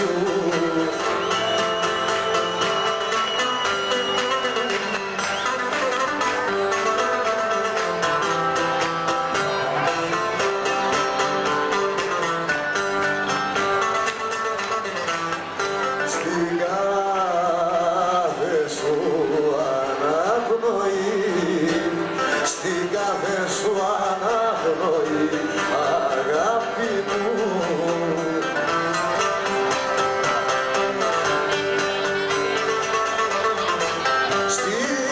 you. Christine.